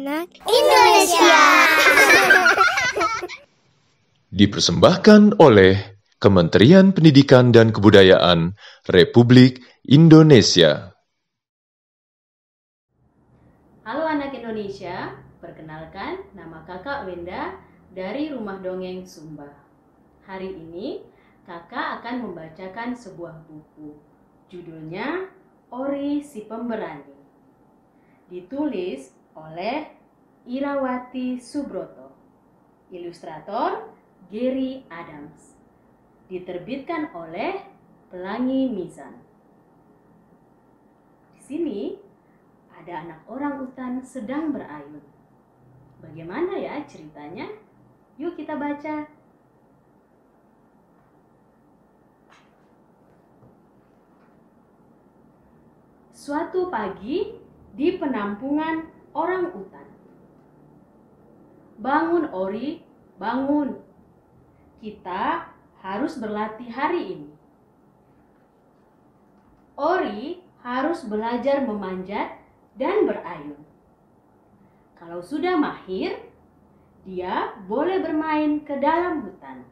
anak Indonesia. Dipersembahkan oleh Kementerian Pendidikan dan Kebudayaan Republik Indonesia. Halo anak Indonesia, perkenalkan nama kakak Wenda dari Rumah Dongeng Sumba. Hari ini kakak akan membacakan sebuah buku. Judulnya Ori si Pemberani. Ditulis oleh Irawati Subroto. Ilustrator Gary Adams. Diterbitkan oleh Pelangi Mizan. Di sini ada anak orang hutan sedang berayun. Bagaimana ya ceritanya? Yuk kita baca. Suatu pagi di penampungan orang hutan. Bangun Ori, bangun. Kita harus berlatih hari ini. Ori harus belajar memanjat dan berayun. Kalau sudah mahir, dia boleh bermain ke dalam hutan.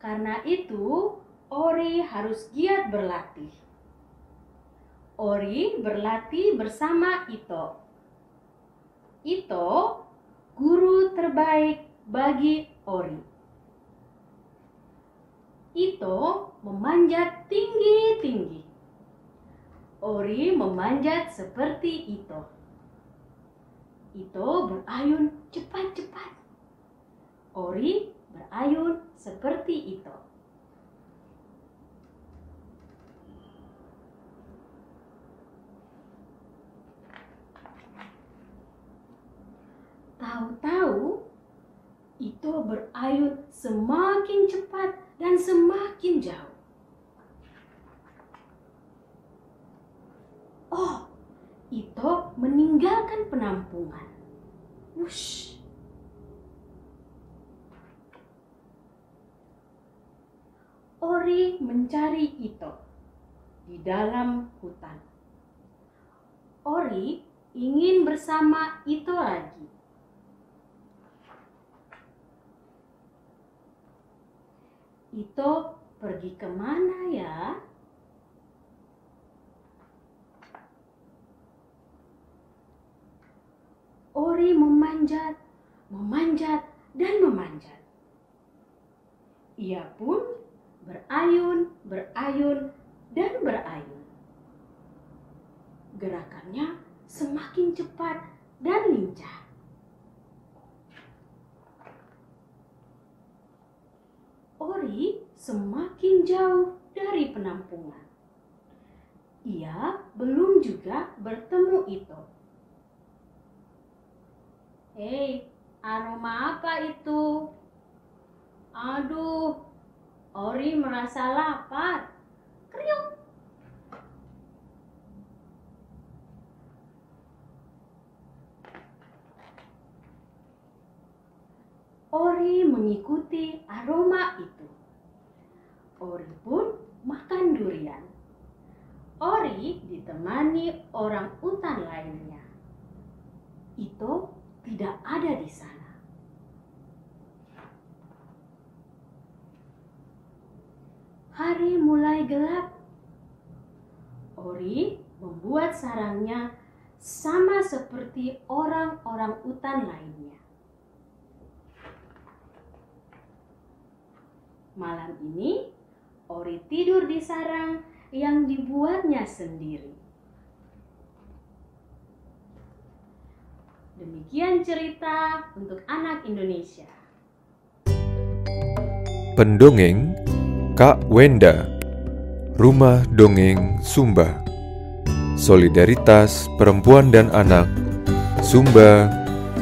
Karena itu, Ori harus giat berlatih. Ori berlatih bersama Ito. Ito, guru terbaik bagi Ori. Ito memanjat tinggi-tinggi. Ori memanjat seperti Ito. Ito berayun cepat-cepat. Ori berayun seperti Ito. Ito berayun semakin cepat dan semakin jauh. Oh, Ito meninggalkan penampungan. Wush. Ori mencari Ito di dalam hutan. Ori ingin bersama Ito lagi. Ito pergi ke mana ya? Ori memanjat, memanjat, dan memanjat. Ia pun berayun, berayun, dan berayun. Gerakannya semakin cepat dan lincah. Semakin jauh dari penampungan. Ia belum juga bertemu itu. Hei, aroma apa itu? Aduh, Ori merasa lapar. Kriuk. Ori mengikuti aroma itu. Ori pun makan durian. Ori ditemani orang utan lainnya. Itu tidak ada di sana. Hari mulai gelap. Ori membuat sarangnya sama seperti orang-orang utan lainnya. Malam ini, Ori tidur di sarang yang dibuatnya sendiri. Demikian cerita untuk anak Indonesia. Pendongeng Kak Wenda Rumah Dongeng Sumba Solidaritas Perempuan dan Anak Sumba,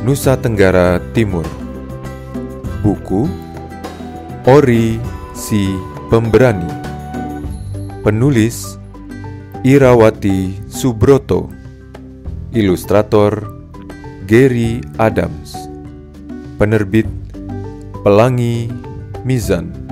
Nusa Tenggara Timur Buku Ori si Pemberani. Penulis Irawati Subroto. Ilustrator Gary Adams. Penerbit Pelangi Mizan